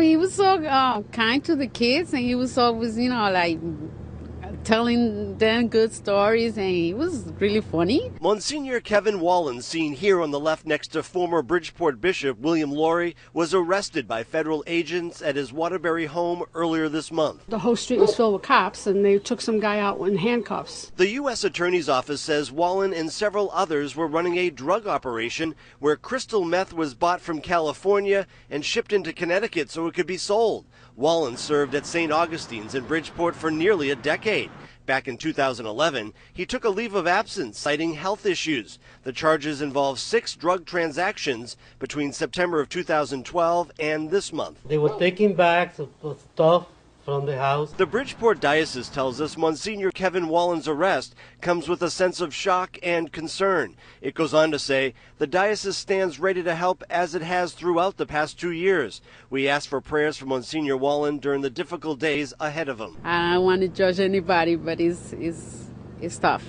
He was so uh, kind to the kids, and he was always, you know, like telling them good stories, and it was really funny. Monsignor Kevin Wallin, seen here on the left next to former Bridgeport Bishop William Lori, was arrested by federal agents at his Waterbury home earlier this month. The whole street was filled with cops, and they took some guy out in handcuffs. The U.S. Attorney's Office says Wallin and several others were running a drug operation where crystal meth was bought from California and shipped into Connecticut so it could be sold. Wallin served at St. Augustine's in Bridgeport for nearly a Back in 2011, he took a leave of absence citing health issues. The charges involve six drug transactions between September of 2012 and this month. They were taking bags of stuff from the house. The Bridgeport Diocese tells us Monsignor Kevin Wallin's arrest comes with a sense of shock and concern. It goes on to say the diocese stands ready to help as it has throughout the past two years. We ask for prayers for Monsignor Wallen during the difficult days ahead of him. I don't want to judge anybody, but it's, it's, it's tough.